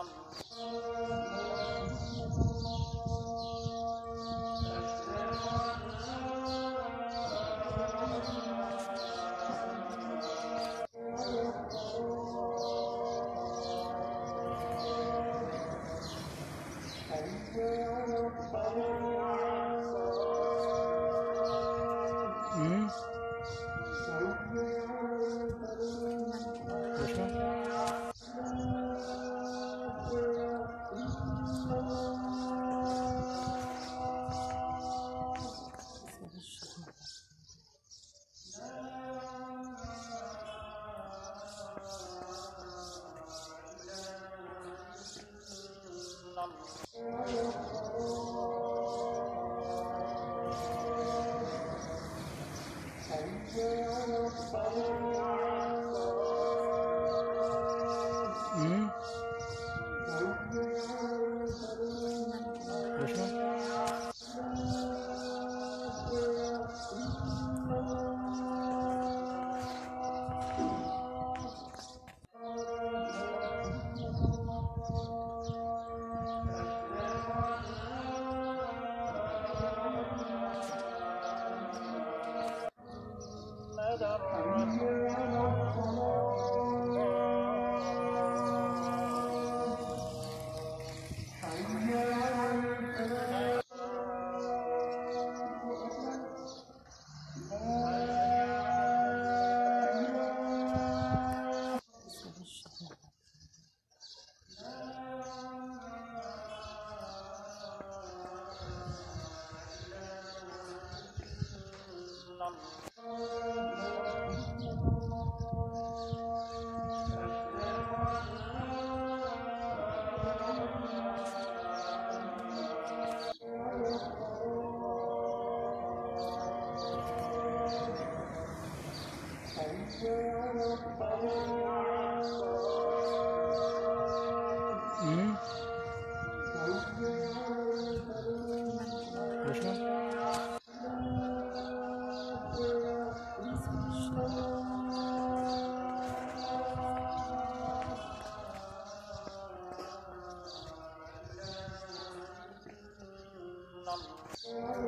うん。Proszę? Hm? Proszę? Hm? Proszę? Hm?